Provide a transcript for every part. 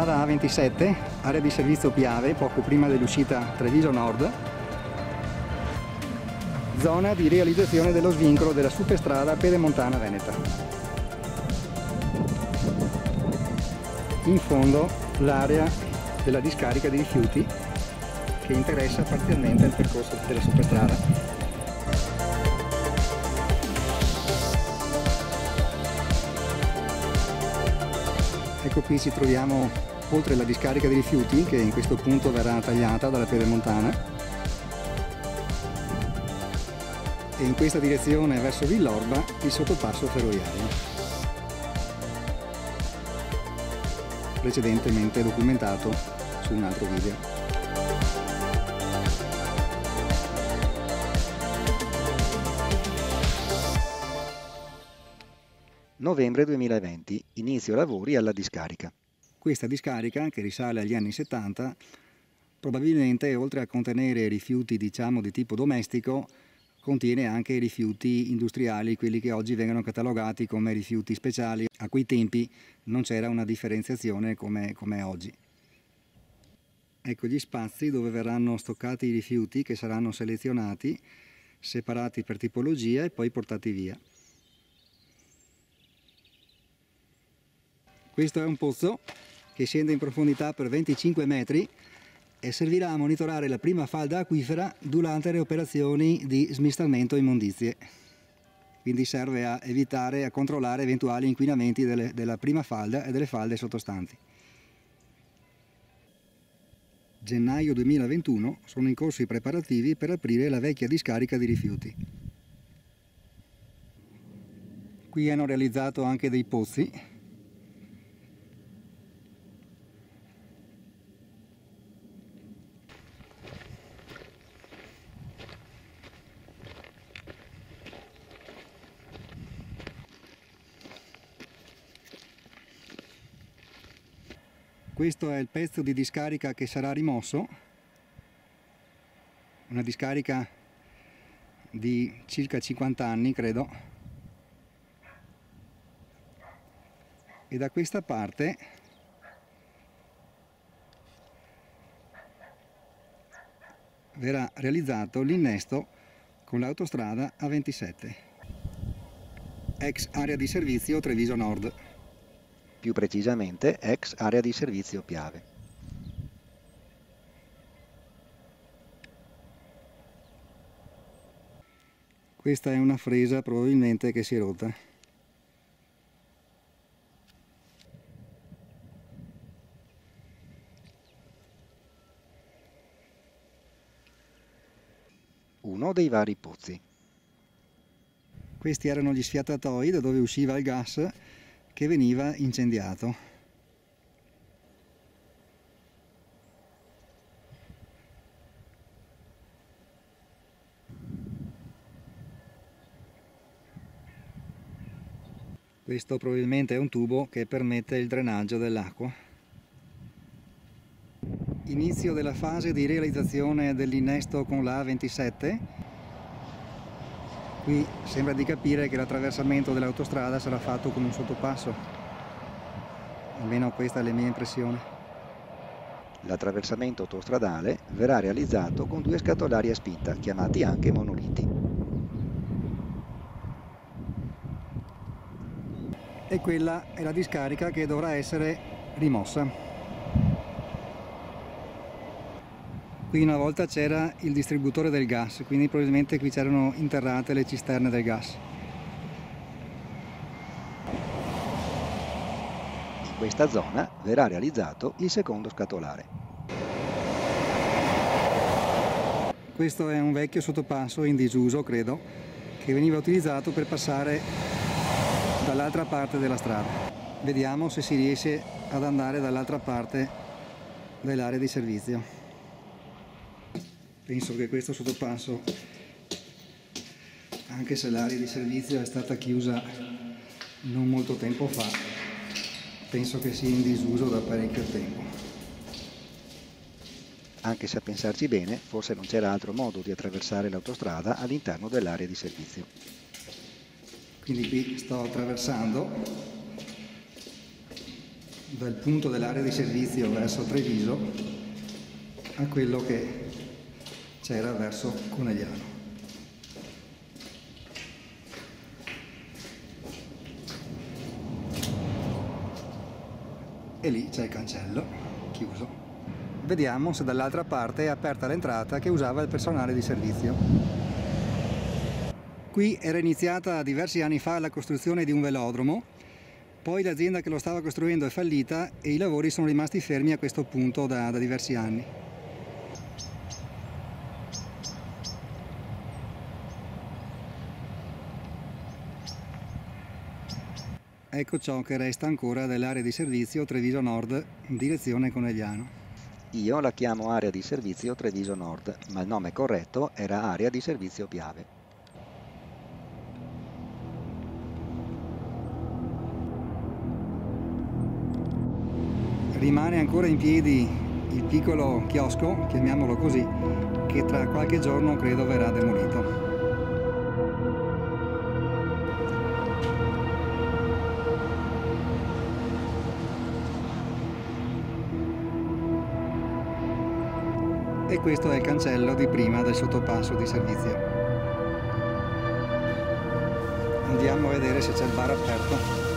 2020, autostrada A27, area di servizio Piave, poco prima dell'uscita Treviso Nord, zona di realizzazione dello svincolo della superstrada Pedemontana Veneta. In fondo l'area della discarica di rifiuti che interessa parzialmente il percorso della superstrada. Ecco qui ci troviamo oltre la discarica di rifiuti che in questo punto verrà tagliata dalla Pedemontana e in questa direzione verso Villorba il sottopasso ferroviario precedentemente documentato su un altro video. Novembre 2020, inizio lavori alla discarica. Questa discarica, che risale agli anni 70, probabilmente oltre a contenere rifiuti diciamo di tipo domestico, contiene anche rifiuti industriali, quelli che oggi vengono catalogati come rifiuti speciali. A quei tempi non c'era una differenziazione come, come oggi. Ecco gli spazi dove verranno stoccati i rifiuti che saranno selezionati, separati per tipologia e poi portati via. Questo è un pozzo che scende in profondità per 25 metri e servirà a monitorare la prima falda acquifera durante le operazioni di smistamento immondizie. Quindi serve a evitare e a controllare eventuali inquinamenti delle, della prima falda e delle falde sottostanti. Gennaio 2021 sono in corso i preparativi per aprire la vecchia discarica di rifiuti. Qui hanno realizzato anche dei pozzi questo è il pezzo di discarica che sarà rimosso. Una discarica di circa 50 anni credo. E da questa parte verrà realizzato l'innesto con l'autostrada A27 ex area di servizio Treviso Nord più precisamente ex area di servizio Piave. Questa è una fresa probabilmente che si è rotta. Uno dei vari pozzi. Questi erano gli sfiatatoi da dove usciva il gas che veniva incendiato. Questo probabilmente è un tubo che permette il drenaggio dell'acqua. Inizio della fase di realizzazione dell'innesto con la A27 Qui sembra di capire che l'attraversamento dell'autostrada sarà fatto con un sottopasso, almeno questa è la mia impressione. L'attraversamento autostradale verrà realizzato con due scatolari a spinta, chiamati anche monoliti. E quella è la discarica che dovrà essere rimossa. Qui una volta c'era il distributore del gas, quindi probabilmente qui c'erano interrate le cisterne del gas. In questa zona verrà realizzato il secondo scatolare. Questo è un vecchio sottopasso in disuso, credo, che veniva utilizzato per passare dall'altra parte della strada. Vediamo se si riesce ad andare dall'altra parte dell'area di servizio penso che questo sottopasso anche se l'area di servizio è stata chiusa non molto tempo fa penso che sia in disuso da parecchio tempo. Anche se a pensarci bene forse non c'era altro modo di attraversare l'autostrada all'interno dell'area di servizio. Quindi qui sto attraversando dal punto dell'area di servizio verso Treviso a quello che c'era verso Conegliano. E lì c'è il cancello chiuso. Vediamo se dall'altra parte è aperta l'entrata che usava il personale di servizio. Qui era iniziata diversi anni fa la costruzione di un velodromo poi l'azienda che lo stava costruendo è fallita e i lavori sono rimasti fermi a questo punto da, da diversi anni. Ecco ciò che resta ancora dell'area di servizio Treviso Nord, in direzione Conegliano. Io la chiamo area di servizio Treviso Nord, ma il nome corretto era area di servizio Piave. rimane ancora in piedi il piccolo chiosco, chiamiamolo così, che tra qualche giorno credo verrà demolito. E questo è il cancello di prima del sottopasso di servizio. Andiamo a vedere se c'è il bar aperto.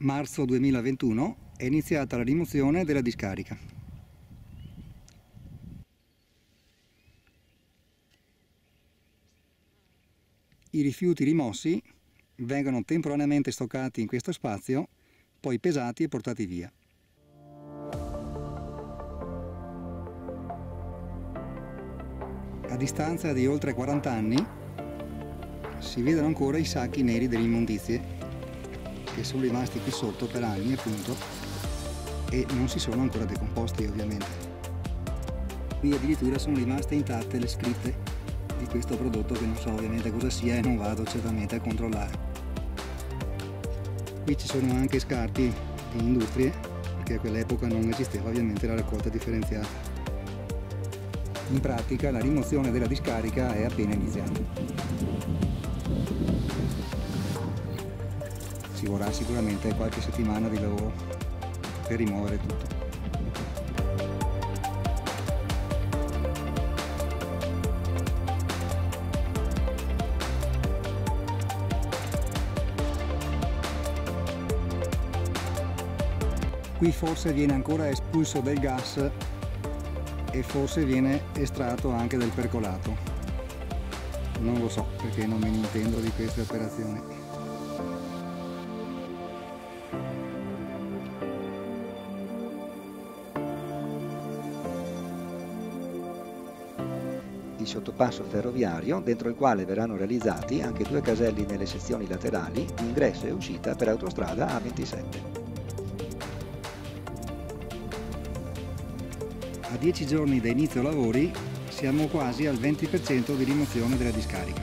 Marzo 2021 è iniziata la rimozione della discarica. I rifiuti rimossi vengono temporaneamente stoccati in questo spazio, poi pesati e portati via. A distanza di oltre 40 anni si vedono ancora i sacchi neri delle immondizie che sono rimasti qui sotto per anni appunto e non si sono ancora decomposti ovviamente. Qui addirittura sono rimaste intatte le scritte di questo prodotto che non so ovviamente cosa sia e non vado certamente a controllare. Qui ci sono anche scarti di industrie perché a quell'epoca non esisteva ovviamente la raccolta differenziata. In pratica la rimozione della discarica è appena iniziata. Ci vorrà sicuramente qualche settimana di lavoro per rimuovere tutto. Qui forse viene ancora espulso del gas e forse viene estratto anche del percolato. Non lo so perché non me ne intendo di queste operazioni. Sottopasso ferroviario dentro il quale verranno realizzati anche due caselli nelle sezioni laterali di ingresso e uscita per autostrada A27. A 10 giorni da inizio lavori siamo quasi al 20% di rimozione della discarica.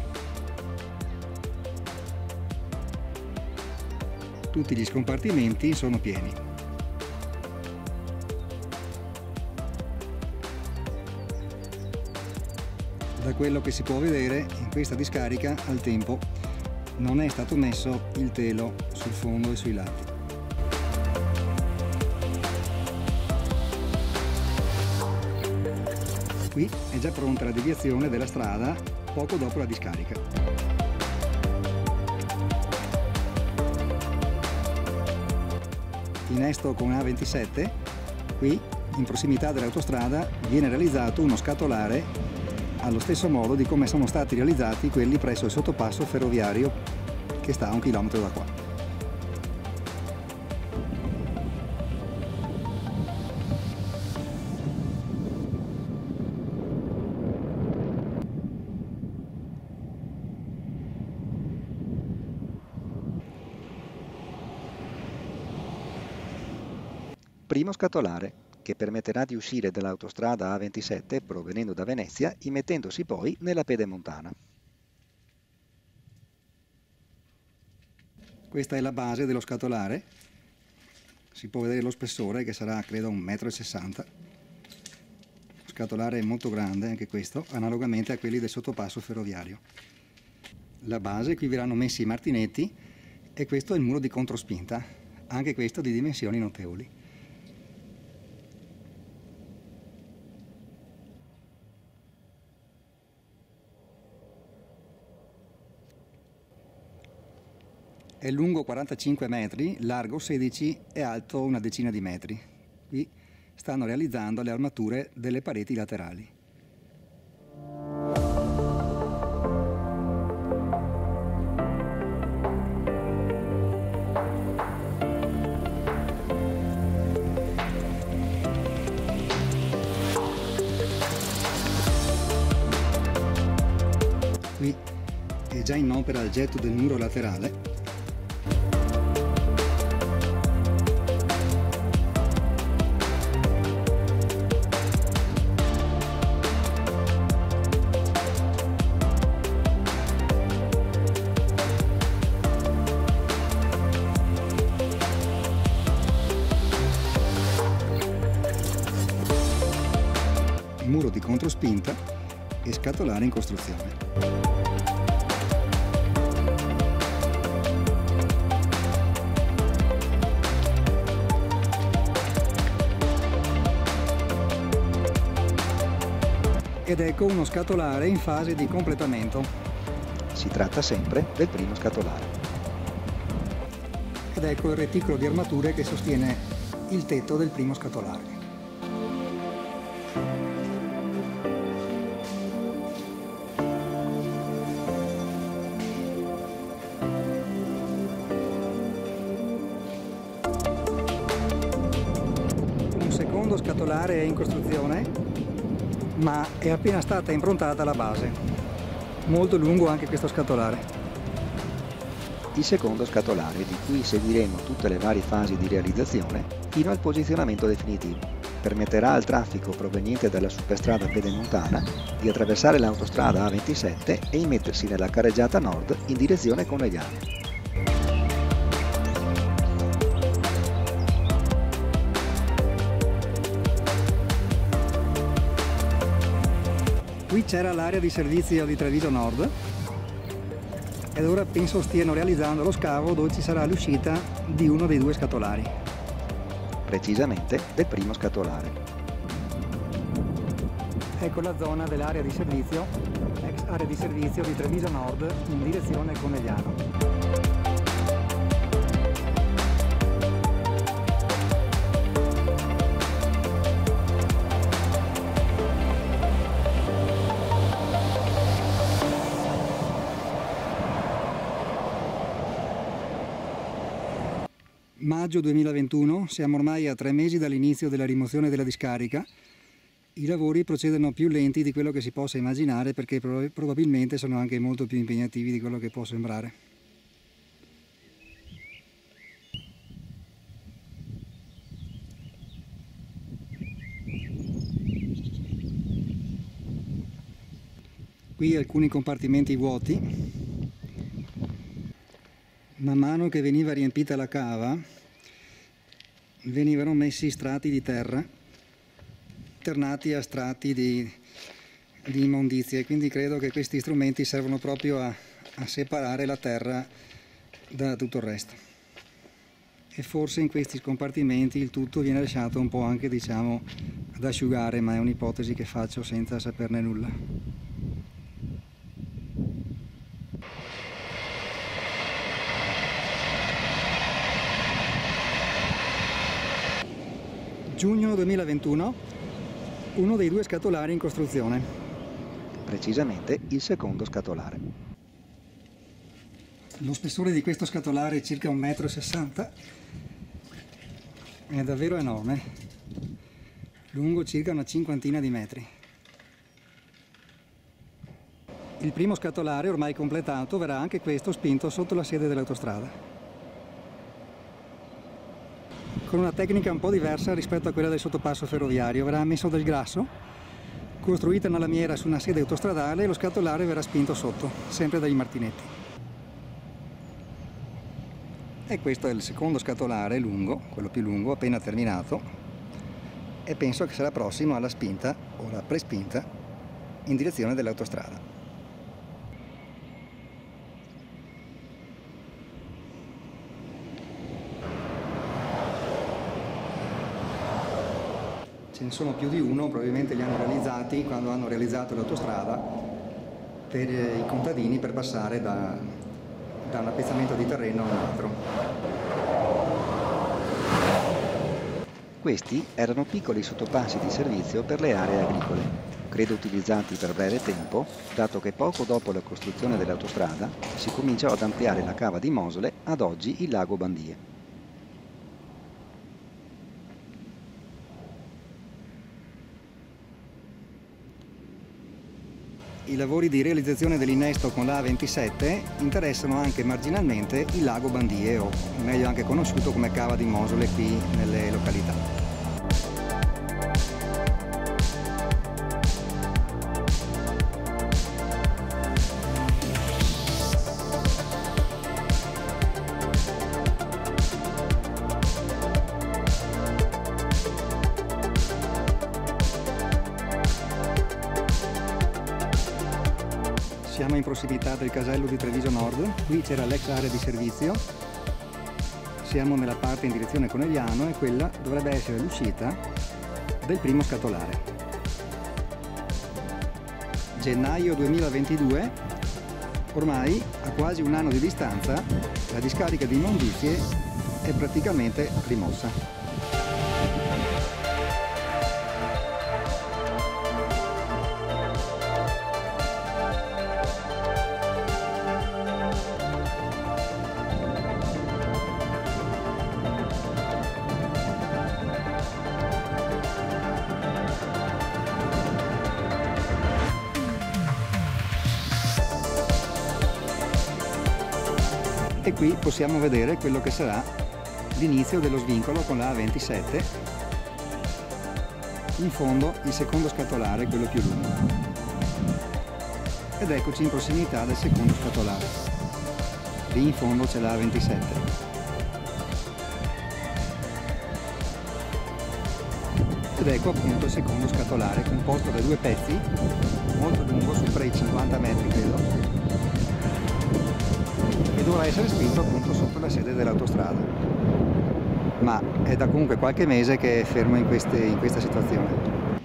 Tutti gli scompartimenti sono pieni. Quello che si può vedere in questa discarica al tempo non è stato messo il telo sul fondo e sui lati. Qui è già pronta la deviazione della strada poco dopo la discarica. Innesto con A27, qui in prossimità dell'autostrada viene realizzato uno scatolare allo stesso modo di come sono stati realizzati quelli presso il sottopasso ferroviario che sta a un chilometro da qua. Primo scatolare, che permetterà di uscire dall'autostrada A27 provenendo da Venezia, immettendosi poi nella pedemontana. Questa è la base dello scatolare, si può vedere lo spessore che sarà credo 1,60 m. Lo scatolare è molto grande anche questo, analogamente a quelli del sottopasso ferroviario. La base, qui verranno messi i martinetti e questo è il muro di controspinta, anche questo di dimensioni notevoli. È lungo 45 metri, largo 16 e alto una decina di metri. Qui stanno realizzando le armature delle pareti laterali. Qui è già in opera il getto del muro laterale controspinta e scatolare in costruzione. Ed ecco uno scatolare in fase di completamento. Si tratta sempre del primo scatolare. Ed ecco il reticolo di armature che sostiene il tetto del primo scatolare. Scatolare è in costruzione, ma è appena stata improntata la base. Molto lungo anche questo scatolare. Il secondo scatolare, di cui seguiremo tutte le varie fasi di realizzazione fino al posizionamento definitivo, permetterà al traffico proveniente dalla superstrada pedemontana di attraversare l'autostrada A27 e immettersi nella carreggiata nord in direzione Conegliano. C'era l'area di servizio di Treviso Nord ed ora penso stiano realizzando lo scavo dove ci sarà l'uscita di uno dei due scatolari. Precisamente del primo scatolare. Ecco la zona dell'area di servizio, ex area di servizio di Treviso Nord in direzione Conegliano. Maggio 2021, siamo ormai a tre mesi dall'inizio della rimozione della discarica. I lavori procedono più lenti di quello che si possa immaginare perché probabilmente sono anche molto più impegnativi di quello che può sembrare. Qui alcuni compartimenti vuoti. Man mano che veniva riempita la cava venivano messi strati di terra alternati a strati di, di immondizie quindi credo che questi strumenti servono proprio a, a separare la terra da tutto il resto. E forse in questi scompartimenti il tutto viene lasciato un po' anche diciamo ad asciugare, ma è un'ipotesi che faccio senza saperne nulla. Giugno 2021, uno dei due scatolari in costruzione. Precisamente il secondo scatolare. Lo spessore di questo scatolare è circa 1,60 m, è davvero enorme, lungo circa una cinquantina di metri. Il primo scatolare ormai completato verrà anche questo spinto sotto la sede dell'autostrada. Con una tecnica un po' diversa rispetto a quella del sottopasso ferroviario. Verrà messo del grasso, costruita una lamiera su una sede autostradale e lo scatolare verrà spinto sotto, sempre dagli martinetti. E questo è il secondo scatolare lungo, quello più lungo, appena terminato, e penso che sarà prossimo alla spinta o la prespinta in direzione dell'autostrada. Ce ne sono più di uno, probabilmente li hanno realizzati quando hanno realizzato l'autostrada per i contadini per passare da, da un appezzamento di terreno a un altro. Questi erano piccoli sottopassi di servizio per le aree agricole, credo utilizzati per breve tempo, dato che poco dopo la costruzione dell'autostrada si cominciò ad ampliare la cava di Mosole ad oggi il lago Bandie. I lavori di realizzazione dell'innesto con la A27 interessano anche marginalmente il lago Bandie, o meglio anche conosciuto come Cava di Mosole qui nelle località. Siamo in prossimità del casello di Treviso Nord, qui c'era l'ex area di servizio, siamo nella parte in direzione Conegliano e quella dovrebbe essere l'uscita del primo scatolare. Gennaio 2022, ormai a quasi un anno di distanza, la discarica di immondizie è praticamente rimossa. Possiamo vedere quello che sarà l'inizio dello svincolo con la A27. In fondo il secondo scatolare quello più lungo. Ed eccoci in prossimità del secondo scatolare. Lì in fondo c'è la A27. Ed ecco appunto il secondo scatolare composto da due pezzi molto lungo supera i 50 metri credo dovrà essere spinto appunto sotto la sede dell'autostrada. Ma è da comunque qualche mese che è fermo in, queste, in questa situazione.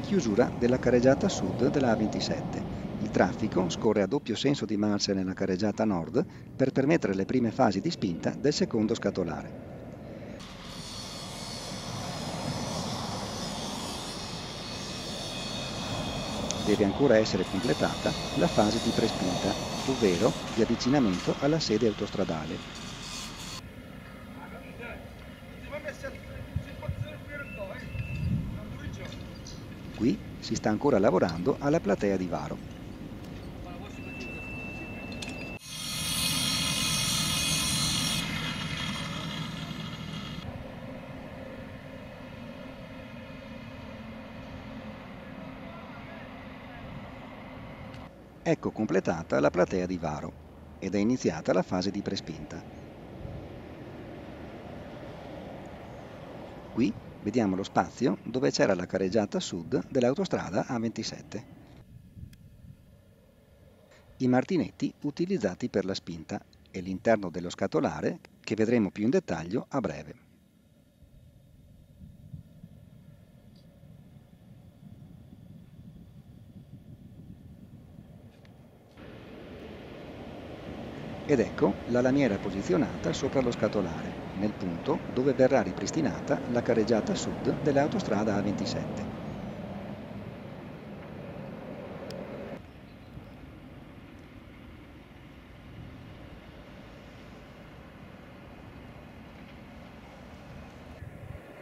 Chiusura della careggiata sud della A27. Il traffico scorre a doppio senso di marcia nella careggiata nord per permettere le prime fasi di spinta del secondo scatolare. Deve ancora essere completata la fase di prespinta, ovvero di avvicinamento alla sede autostradale. Qui si sta ancora lavorando alla platea di Varo. Ecco completata la platea di Varo ed è iniziata la fase di prespinta. Qui vediamo lo spazio dove c'era la careggiata sud dell'autostrada A27. i martinetti utilizzati per la spinta e l'interno dello scatolare che vedremo più in dettaglio a breve. Ed ecco la lamiera posizionata sopra lo scatolare, nel punto dove verrà ripristinata la careggiata sud dell'autostrada A27.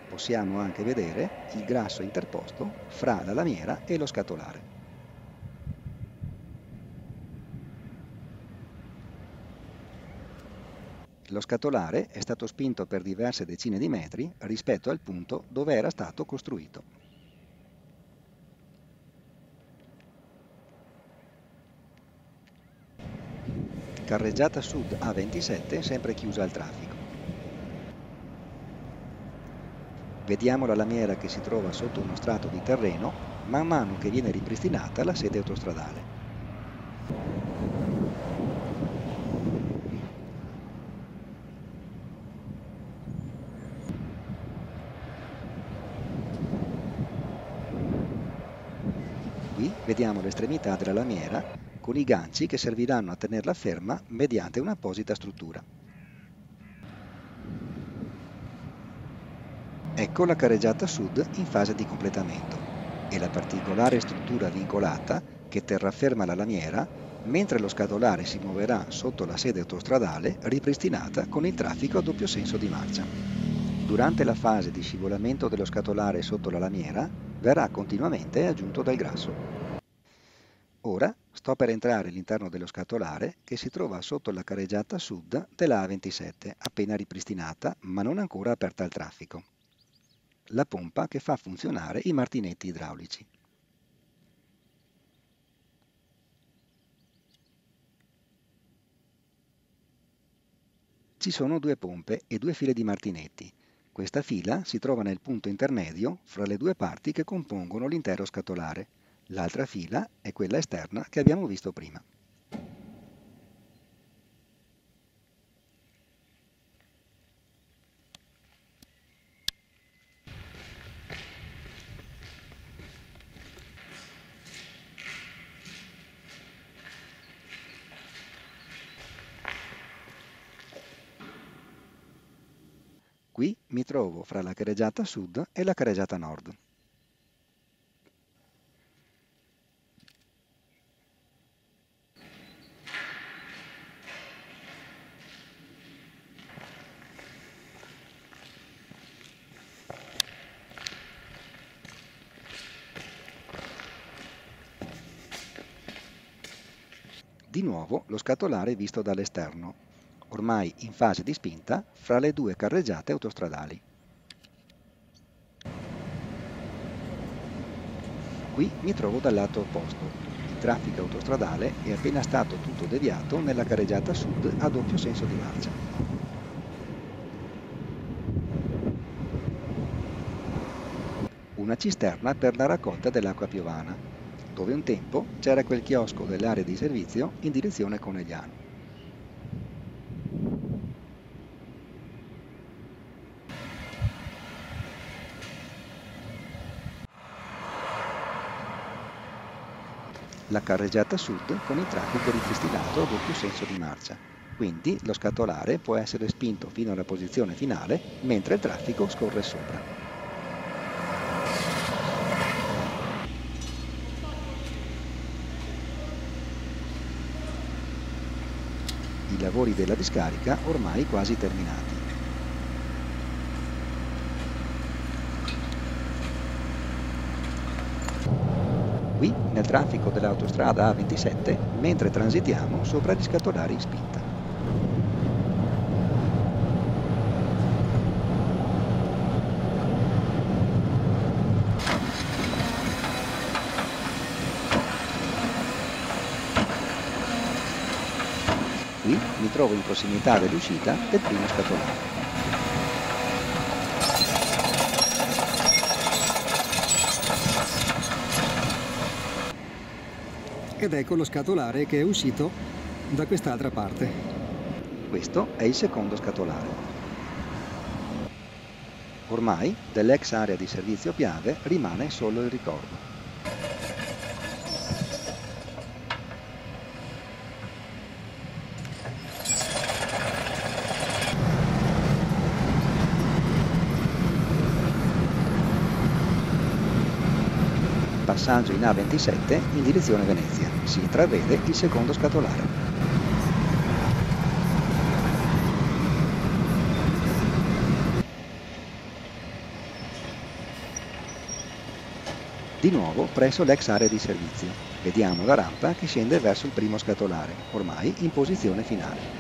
possiamo anche vedere il grasso interposto fra la lamiera e lo scatolare. Lo scatolare è stato spinto per diverse decine di metri rispetto al punto dove era stato costruito. Carreggiata sud A27 sempre chiusa al traffico. Vediamo la lamiera che si trova sotto uno strato di terreno man mano che viene ripristinata la sede autostradale. Qui vediamo l'estremità della lamiera con i ganci che serviranno a tenerla ferma mediante un'apposita struttura. Ecco la careggiata sud in fase di completamento e la particolare struttura vincolata che terrà ferma la lamiera mentre lo scatolare si muoverà sotto la sede autostradale ripristinata con il traffico a doppio senso di marcia. Durante la fase di scivolamento dello scatolare sotto la lamiera verrà continuamente aggiunto del grasso. Ora sto per entrare all'interno dello scatolare che si trova sotto la careggiata sud della A27, appena ripristinata ma non ancora aperta al traffico la pompa che fa funzionare i martinetti idraulici. Ci sono due pompe e due file di martinetti. Questa fila si trova nel punto intermedio fra le due parti che compongono l'intero scatolare. L'altra fila è quella esterna che abbiamo visto prima. Qui mi trovo fra la careggiata sud e la careggiata nord. Di nuovo lo scatolare visto dall'esterno, ormai in fase di spinta, fra le due carreggiate autostradali. Qui mi trovo dal lato opposto. Il traffico autostradale è appena stato tutto deviato nella carreggiata sud a doppio senso di marcia. Una cisterna per la raccolta dell'acqua piovana, dove un tempo c'era quel chiosco dell'area di servizio in direzione Conegliano. la carreggiata sud con il traffico ripristinato a doppio senso di marcia. Quindi lo scatolare può essere spinto fino alla posizione finale mentre il traffico scorre sopra. Lavori della discarica ormai quasi terminati. qui nel traffico dell'autostrada A27 mentre transitiamo sopra gli scatolari in spinta. Qui mi trovo in prossimità dell'uscita del primo scatolare. ed ecco lo scatolare che è uscito da quest'altra parte. Questo è il secondo scatolare. Ormai dell'ex area di servizio Piave rimane solo il ricordo. Passaggio in A27 in direzione Venezia. Si intravede il secondo scatolare. Di nuovo presso l'ex area di servizio. Vediamo la rampa che scende verso il primo scatolare, ormai in posizione finale.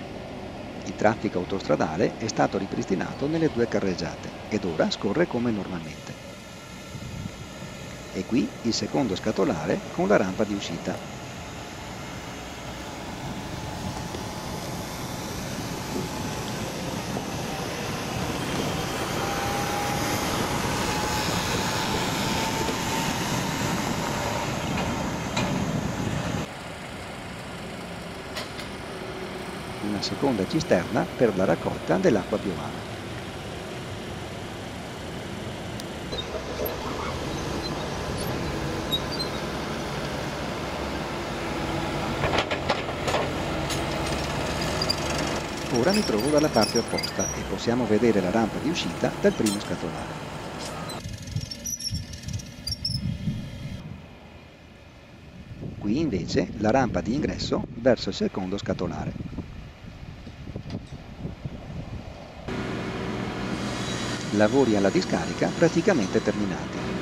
Il traffico autostradale è stato ripristinato nelle due carreggiate ed ora scorre come normalmente e qui il secondo scatolare con la rampa di uscita. Una seconda cisterna per la raccolta dell'acqua piovana. Ora mi trovo dalla parte opposta e possiamo vedere la rampa di uscita dal primo scatolare. Qui invece la rampa di ingresso verso il secondo scatolare. Lavori alla discarica praticamente terminati.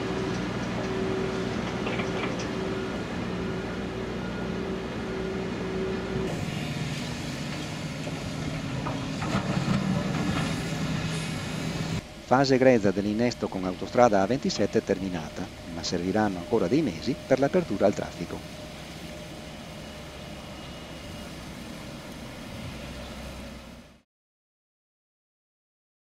Fase grezza dell'innesto con autostrada A27 terminata, ma serviranno ancora dei mesi per l'apertura al traffico.